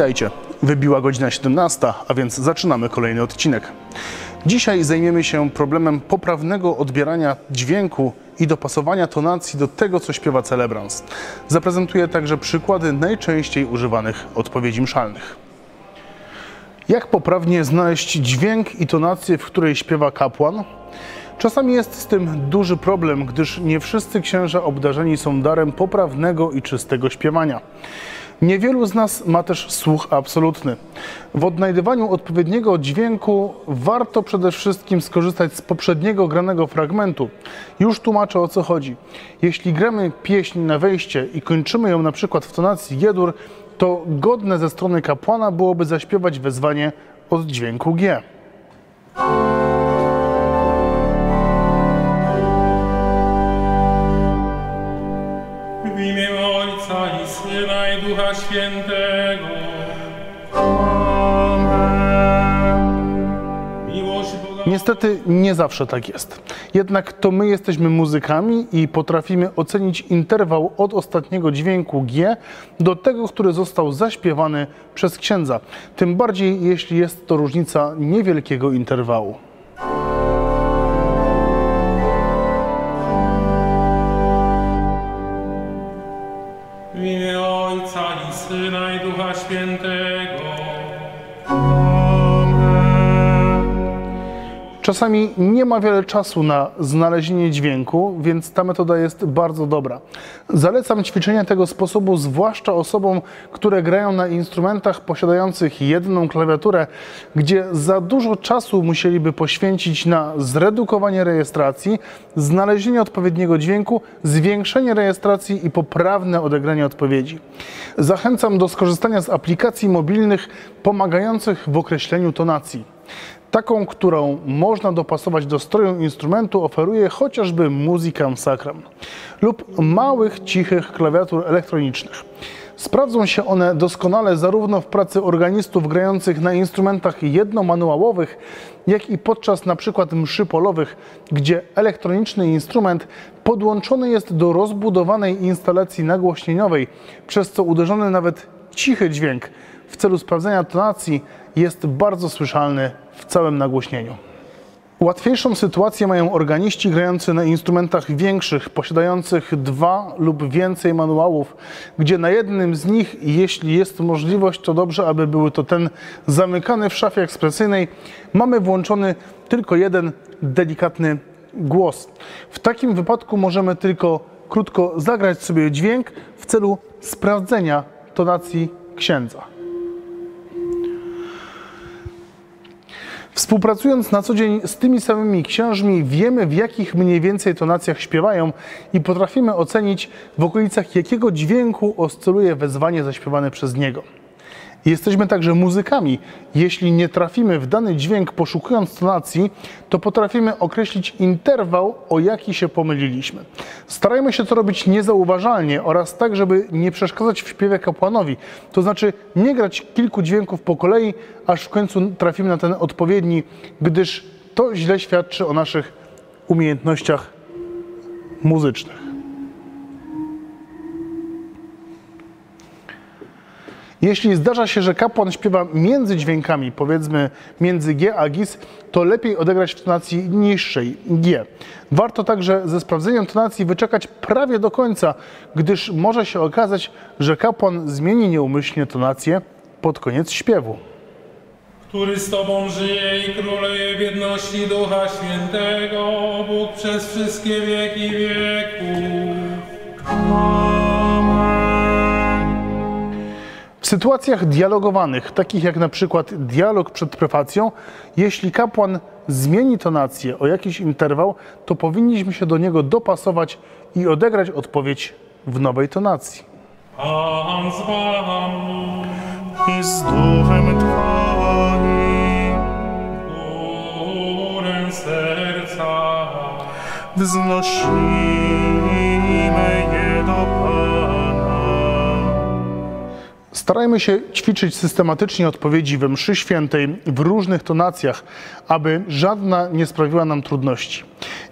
Witajcie. Wybiła godzina 17, a więc zaczynamy kolejny odcinek. Dzisiaj zajmiemy się problemem poprawnego odbierania dźwięku i dopasowania tonacji do tego, co śpiewa celebrans. Zaprezentuję także przykłady najczęściej używanych odpowiedzi mszalnych. Jak poprawnie znaleźć dźwięk i tonację, w której śpiewa kapłan? Czasami jest z tym duży problem, gdyż nie wszyscy księża obdarzeni są darem poprawnego i czystego śpiewania. Niewielu z nas ma też słuch absolutny. W odnajdywaniu odpowiedniego dźwięku warto przede wszystkim skorzystać z poprzedniego granego fragmentu. Już tłumaczę o co chodzi. Jeśli gramy pieśń na wejście i kończymy ją na przykład w tonacji G-dur, to godne ze strony kapłana byłoby zaśpiewać wezwanie od dźwięku G. Syna i Ducha Świętego. Niestety nie zawsze tak jest. Jednak to my jesteśmy muzykami i potrafimy ocenić interwał od ostatniego dźwięku G do tego, który został zaśpiewany przez księdza. Tym bardziej, jeśli jest to różnica niewielkiego interwału. Czasami nie ma wiele czasu na znalezienie dźwięku, więc ta metoda jest bardzo dobra. Zalecam ćwiczenia tego sposobu, zwłaszcza osobom, które grają na instrumentach posiadających jedną klawiaturę, gdzie za dużo czasu musieliby poświęcić na zredukowanie rejestracji, znalezienie odpowiedniego dźwięku, zwiększenie rejestracji i poprawne odegranie odpowiedzi. Zachęcam do skorzystania z aplikacji mobilnych pomagających w określeniu tonacji. Taką, którą można dopasować do stroju instrumentu, oferuje chociażby Musicam Sacram lub małych, cichych klawiatur elektronicznych. Sprawdzą się one doskonale zarówno w pracy organistów grających na instrumentach jednomanuałowych, jak i podczas przykład mszy polowych, gdzie elektroniczny instrument podłączony jest do rozbudowanej instalacji nagłośnieniowej, przez co uderzony nawet cichy dźwięk w celu sprawdzenia tonacji jest bardzo słyszalny w całym nagłośnieniu. Łatwiejszą sytuację mają organiści grający na instrumentach większych, posiadających dwa lub więcej manuałów, gdzie na jednym z nich, jeśli jest możliwość, to dobrze, aby były to ten zamykany w szafie ekspresyjnej, mamy włączony tylko jeden delikatny głos. W takim wypadku możemy tylko krótko zagrać sobie dźwięk w celu sprawdzenia tonacji księdza. Współpracując na co dzień z tymi samymi księżmi, wiemy w jakich mniej więcej tonacjach śpiewają i potrafimy ocenić w okolicach jakiego dźwięku oscyluje wezwanie zaśpiewane przez niego. Jesteśmy także muzykami. Jeśli nie trafimy w dany dźwięk poszukując tonacji, to potrafimy określić interwał, o jaki się pomyliliśmy. Starajmy się to robić niezauważalnie oraz tak, żeby nie przeszkadzać w śpiewie kapłanowi. To znaczy nie grać kilku dźwięków po kolei, aż w końcu trafimy na ten odpowiedni, gdyż to źle świadczy o naszych umiejętnościach muzycznych. Jeśli zdarza się, że kapłan śpiewa między dźwiękami, powiedzmy między G a GIS, to lepiej odegrać w tonacji niższej G. Warto także ze sprawdzeniem tonacji wyczekać prawie do końca, gdyż może się okazać, że kapłan zmieni nieumyślnie tonację pod koniec śpiewu. który z Tobą żyje i króleje w jedności Ducha Świętego, Bóg przez wszystkie wieki wieków. Sytuacjach dialogowanych, takich jak na przykład dialog przed prefacją, jeśli kapłan zmieni tonację o jakiś interwał, to powinniśmy się do niego dopasować i odegrać odpowiedź w nowej tonacji. Pan z Wami, I z duchem Twoim górę serca. wznosimy Starajmy się ćwiczyć systematycznie odpowiedzi we mszy świętej w różnych tonacjach, aby żadna nie sprawiła nam trudności.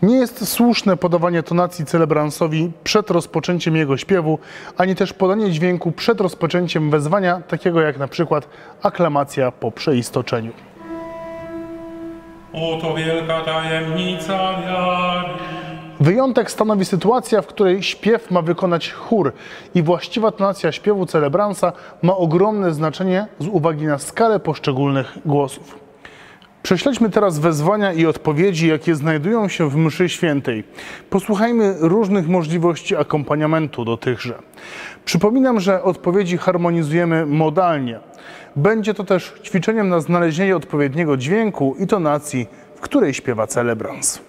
Nie jest słuszne podawanie tonacji celebransowi przed rozpoczęciem jego śpiewu, ani też podanie dźwięku przed rozpoczęciem wezwania, takiego jak na przykład aklamacja po przeistoczeniu. Oto wielka tajemnica wiary. Wyjątek stanowi sytuacja, w której śpiew ma wykonać chór i właściwa tonacja śpiewu celebransa ma ogromne znaczenie z uwagi na skalę poszczególnych głosów. Prześledźmy teraz wezwania i odpowiedzi, jakie znajdują się w mszy świętej. Posłuchajmy różnych możliwości akompaniamentu do tychże. Przypominam, że odpowiedzi harmonizujemy modalnie. Będzie to też ćwiczeniem na znalezienie odpowiedniego dźwięku i tonacji, w której śpiewa celebrans.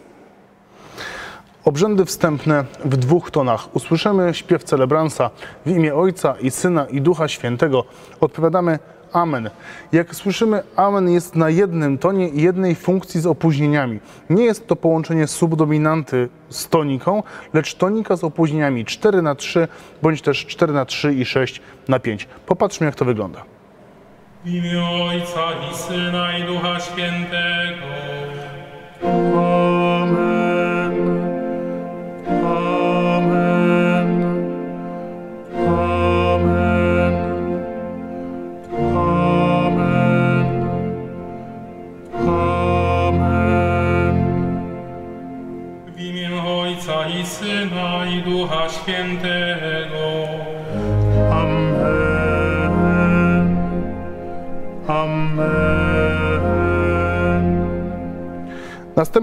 Obrzędy wstępne w dwóch tonach. Usłyszymy śpiew celebransa w imię Ojca i Syna i Ducha Świętego. Odpowiadamy Amen. Jak słyszymy, Amen jest na jednym tonie i jednej funkcji z opóźnieniami. Nie jest to połączenie subdominanty z toniką, lecz tonika z opóźnieniami 4 na 3 bądź też 4 na 3 i 6 na 5. Popatrzmy, jak to wygląda. W imię Ojca i Syna i Ducha Świętego.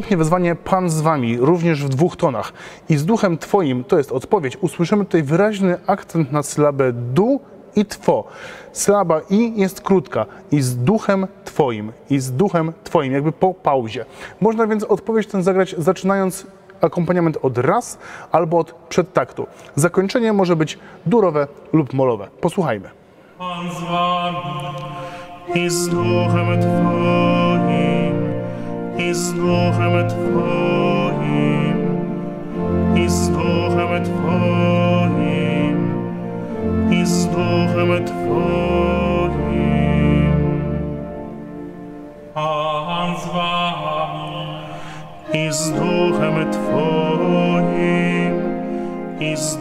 Następnie wezwanie Pan z wami, również w dwóch tonach. I z duchem Twoim, to jest odpowiedź, usłyszymy tutaj wyraźny akcent na sylabę du i two. Sylaba i jest krótka. I z duchem Twoim, i z duchem Twoim, jakby po pauzie. Można więc odpowiedź ten zagrać zaczynając akompaniament od raz albo od przedtaktu. Zakończenie może być durowe lub molowe. Posłuchajmy. Pan z wami. i z duchem Twoim, i z duchem Twoim, i z duchem Twoim, i z duchem Twoim, Pan z wami. i z duchem Twoim, i z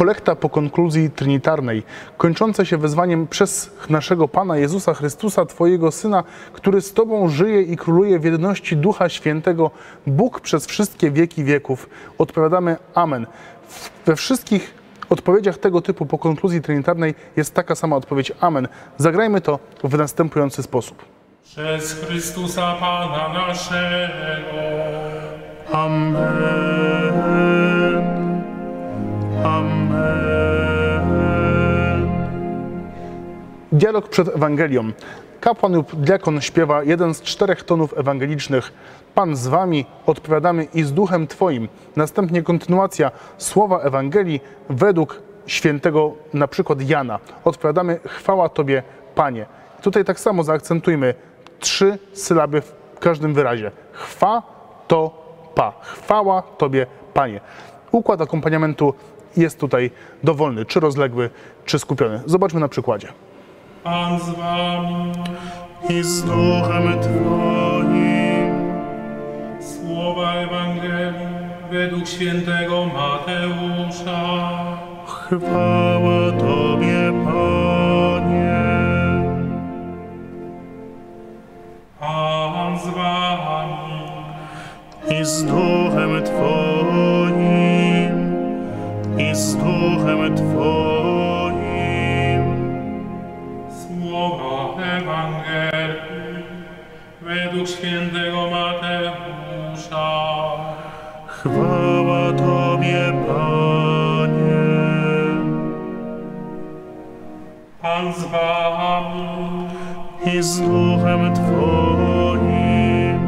Kolekta po konkluzji trinitarnej, kończąca się wezwaniem przez naszego Pana Jezusa Chrystusa, Twojego Syna, który z Tobą żyje i króluje w jedności Ducha Świętego, Bóg przez wszystkie wieki wieków. Odpowiadamy Amen. We wszystkich odpowiedziach tego typu po konkluzji trinitarnej jest taka sama odpowiedź Amen. Zagrajmy to w następujący sposób. Przez Chrystusa Pana naszego. Amen. Amen. Dialog przed Ewangelią. Kapłan lub diakon śpiewa jeden z czterech tonów ewangelicznych. Pan z wami, odpowiadamy i z duchem Twoim. Następnie kontynuacja słowa Ewangelii według świętego na przykład Jana. Odpowiadamy chwała Tobie, Panie. Tutaj tak samo zaakcentujmy trzy sylaby w każdym wyrazie. Chwa, to, pa. Chwała Tobie, Panie. Układ akompaniamentu jest tutaj dowolny, czy rozległy, czy skupiony. Zobaczmy na przykładzie. Pan z wami. I z duchem Twoim. Słowa Ewangelii według świętego Mateusza. Chwała Tobie, Panie. Pan z wami. I z duchem Twoim. Z duchem Twoim. Słowa Ewangelii według świętego Mateusza. Chwała Tobie, Panie. Pan z wami. I z duchem Twoim.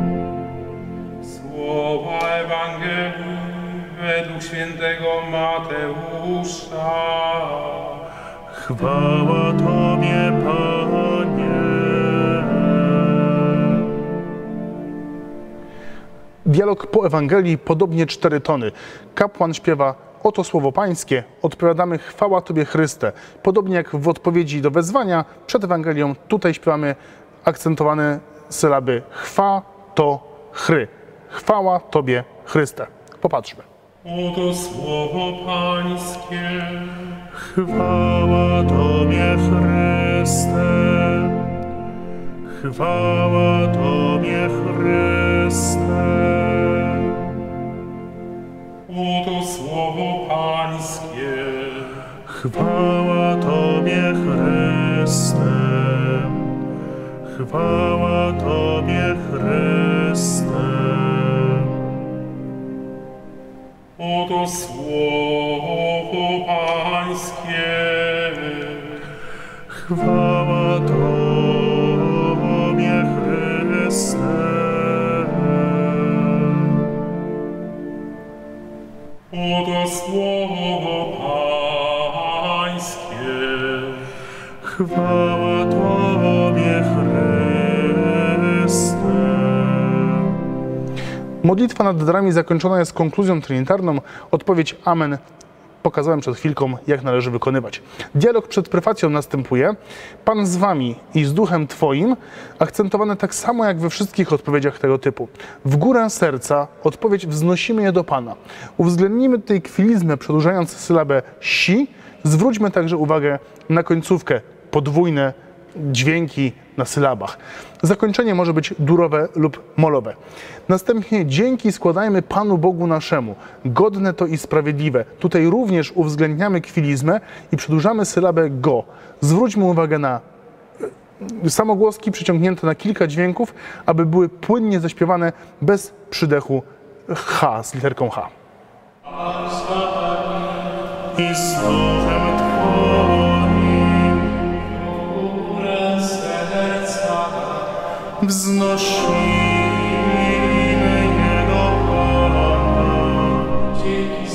Słowa Ewangelii według świętego Mateusza. Chwała Tobie, Panie. Dialog po Ewangelii podobnie cztery tony. Kapłan śpiewa oto słowo Pańskie, odpowiadamy chwała Tobie Chryste. Podobnie jak w odpowiedzi do wezwania przed Ewangelią, tutaj śpiewamy akcentowane sylaby chwa, to, chry. Chwała Tobie Chryste. Popatrzmy. Oto słowo Pańskie. Chwała Tobie, Chryste. Chwała Tobie, Chryste. Oto słowo Pańskie. Chwała Tobie, Chryste. Chwała Chwała Tobie, Chryste. Modlitwa nad darami zakończona jest konkluzją trinitarną. Odpowiedź Amen pokazałem przed chwilką, jak należy wykonywać. Dialog przed prefacją następuje. Pan z wami i z duchem twoim, akcentowane tak samo jak we wszystkich odpowiedziach tego typu. W górę serca odpowiedź wznosimy je do Pana. Uwzględnimy tutaj kwilizmę, przedłużając sylabę si. Zwróćmy także uwagę na końcówkę, podwójne dźwięki na sylabach. Zakończenie może być durowe lub molowe. Następnie dzięki składajmy Panu Bogu naszemu. Godne to i sprawiedliwe. Tutaj również uwzględniamy kwilizmę i przedłużamy sylabę go. Zwróćmy uwagę na e, samogłoski przyciągnięte na kilka dźwięków, aby były płynnie zaśpiewane bez przydechu H z literką H. I wznosimy je do. Dzięki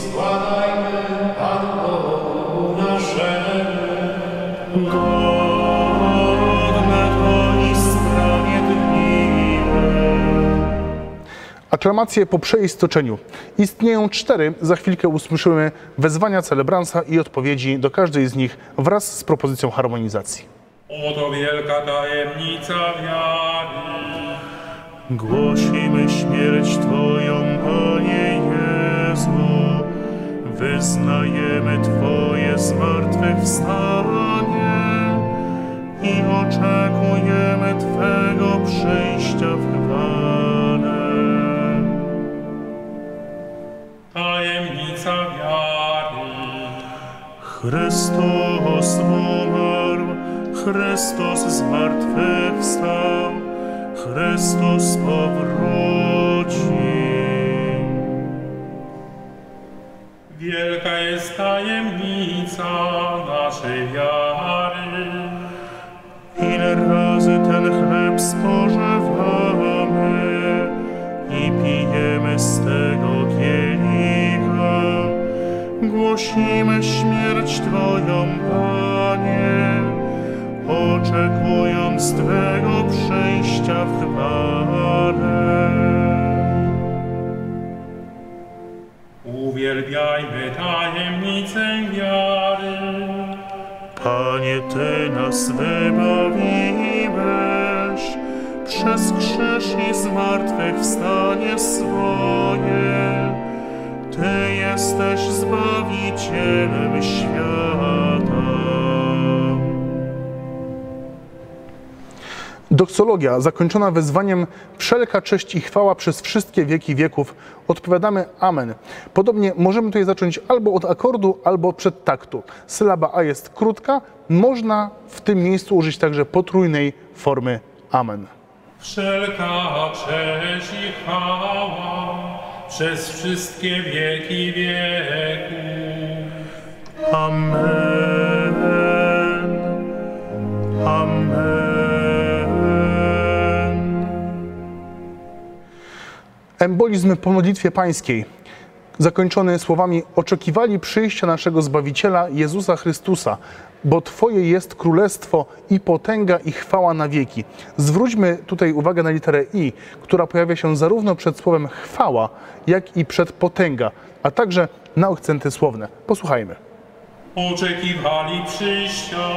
Panu to. Aklamacje po przeistoczeniu. Istnieją cztery, za chwilkę usłyszymy wezwania celebransa i odpowiedzi do każdej z nich wraz z propozycją harmonizacji. Oto wielka tajemnica wiary. Głosimy śmierć Twoją, Panie Jezu. Wyznajemy Twoje zmartwychwstanie i oczekujemy Twego przyjścia w chwale. Tajemnica wiary. Chrystus umarł, Chrystus zmartwychwstał, Chrystus powróci. Wielka jest tajemnica naszej wiary. Ile razy ten chleb spożywamy i pijemy z tego kielicha, głosimy śmierć Twoją, Panie, oczekując Twego przyjścia w chwale. Uwielbiajmy tajemnicę wiary. Panie, Ty nas wybawiłeś przez krzyż i zmartwychwstanie swoje. Ty jesteś Zbawicielem świata. Doksologia zakończona wezwaniem wszelka cześć i chwała przez wszystkie wieki wieków. Odpowiadamy Amen. Podobnie możemy tutaj zacząć albo od akordu, albo od przedtaktu. Sylaba A jest krótka, można w tym miejscu użyć także potrójnej formy Amen. Wszelka cześć i chwała przez wszystkie wieki wieków. Amen. Amen. Embolizm po modlitwie pańskiej. zakończony słowami oczekiwali przyjścia naszego Zbawiciela Jezusa Chrystusa, bo Twoje jest królestwo i potęga i chwała na wieki. Zwróćmy tutaj uwagę na literę i, która pojawia się zarówno przed słowem chwała, jak i przed potęga, a także na akcenty słowne. Posłuchajmy. Oczekiwali przyjścia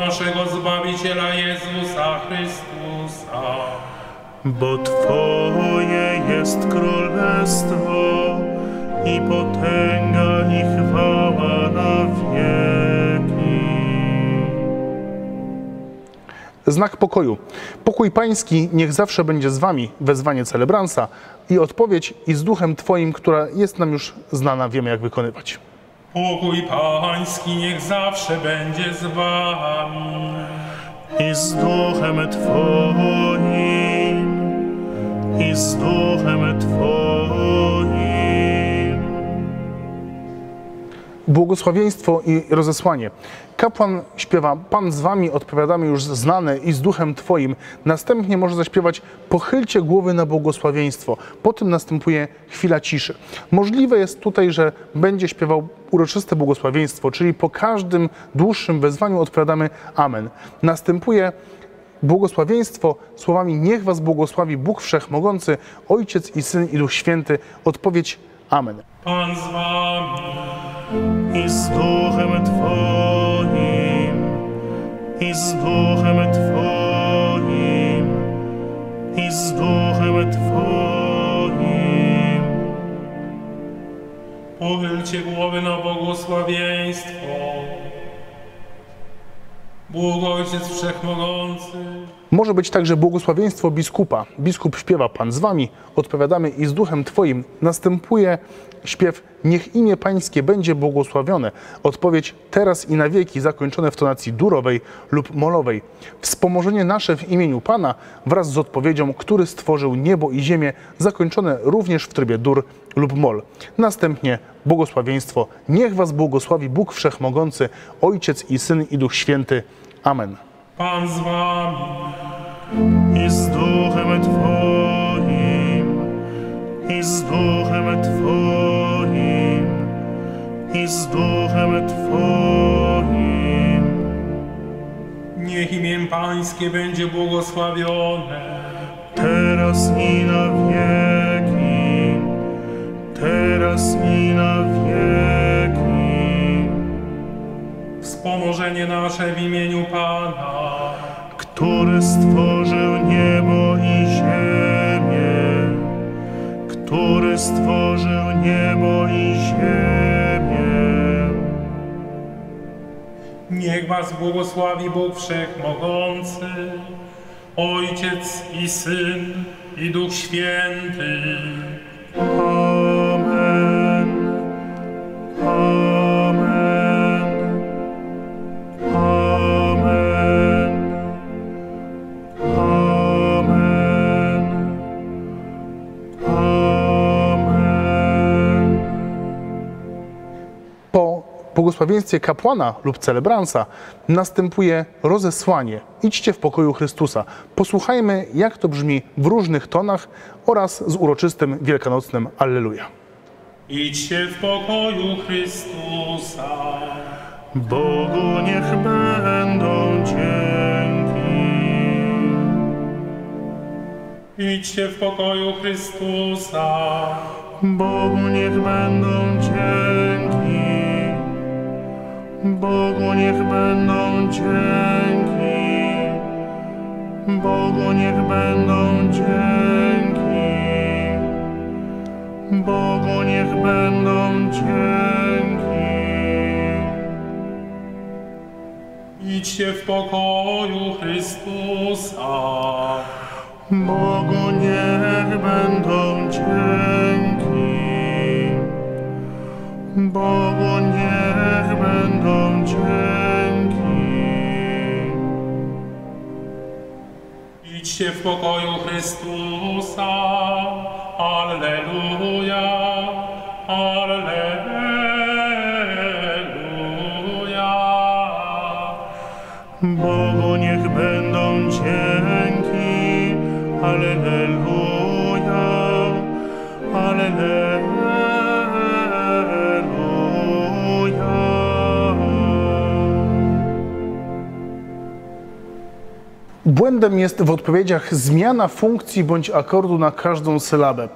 naszego Zbawiciela Jezusa Chrystusa. Bo Twoje jest królestwo i potęga i chwała na wieki. Znak pokoju. Pokój Pański niech zawsze będzie z Wami, wezwanie celebransa i odpowiedź i z duchem Twoim, która jest nam już znana, wiemy jak wykonywać. Pokój Pański niech zawsze będzie z wami. I z duchem Twoim, i z duchem Twoim. Błogosławieństwo i rozesłanie. Kapłan śpiewa Pan z wami, odpowiadamy już znane i z duchem Twoim. Następnie może zaśpiewać Pochylcie głowy na błogosławieństwo. Po tym następuje chwila ciszy. Możliwe jest tutaj, że będzie śpiewał uroczyste błogosławieństwo, czyli po każdym dłuższym wezwaniu odpowiadamy Amen. Następuje błogosławieństwo słowami Niech was błogosławi Bóg Wszechmogący, Ojciec i Syn i Duch Święty. Odpowiedź Amen. Pan z wami. i z duchem Twoim, i z duchem Twoim, i z duchem Twoim. Pochylcie głowy na błogosławieństwo. Bóg Ojciec Wszechmogący, Może być także błogosławieństwo biskupa. Biskup śpiewa Pan z wami, odpowiadamy i z duchem Twoim. Następuje śpiew Niech imię Pańskie będzie błogosławione. Odpowiedź teraz i na wieki, zakończone w tonacji durowej lub molowej. Wspomożenie nasze w imieniu Pana wraz z odpowiedzią, który stworzył niebo i ziemię, zakończone również w trybie dur lub mol. Następnie błogosławieństwo Niech Was błogosławi Bóg Wszechmogący, Ojciec i Syn i Duch Święty. Amen. Pan z wami. i z duchem Twoim, i z duchem Twoim, i z duchem Twoim. Niech imię Pańskie będzie błogosławione. Teraz i na wieki, teraz i na wieki. Wspomożenie nasze w imieniu Pana. który stworzył niebo i ziemię, który stworzył niebo i ziemię. Niech was błogosławi Bóg Wszechmogący, Ojciec i Syn i Duch Święty. Amen. Błogosławieństwie kapłana lub celebransa następuje rozesłanie. Idźcie w pokoju Chrystusa. Posłuchajmy, jak to brzmi w różnych tonach oraz z uroczystym wielkanocnym Alleluja. Idźcie w pokoju Chrystusa. Bogu niech będą dzięki. Idźcie w pokoju Chrystusa. Bogu niech będą dzięki. Bogu niech będą dzięki. Bogu niech będą dzięki. Bogu niech będą dzięki. Idźcie w pokoju Chrystusa. Bogu niech będą dzięki. W pokoju Chrystusa. Alleluja. Alleluja. Bogu niech będą dzięki. Alleluja. Błędem jest w odpowiedziach zmiana funkcji bądź akordu na każdą sylabę.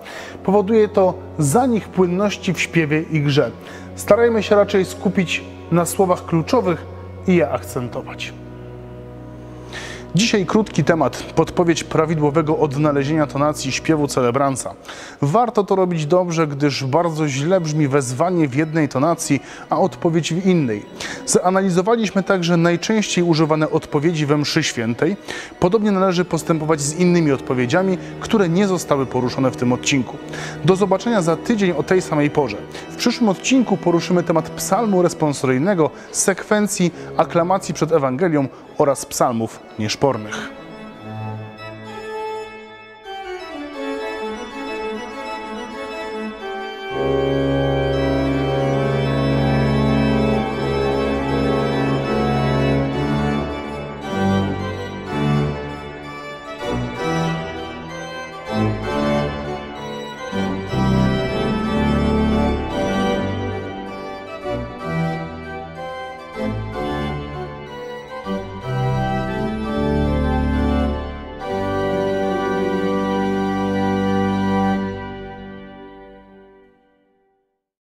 Powoduje to zanik płynności w śpiewie i grze. Starajmy się raczej skupić na słowach kluczowych i je akcentować. Dzisiaj krótki temat, podpowiedź prawidłowego odnalezienia tonacji śpiewu celebransa. Warto to robić dobrze, gdyż bardzo źle brzmi wezwanie w jednej tonacji, a odpowiedź w innej. Zanalizowaliśmy także najczęściej używane odpowiedzi we mszy świętej. Podobnie należy postępować z innymi odpowiedziami, które nie zostały poruszone w tym odcinku. Do zobaczenia za tydzień o tej samej porze. W przyszłym odcinku poruszymy temat psalmu responsoryjnego, sekwencji, aklamacji przed Ewangelią oraz psalmów спорных.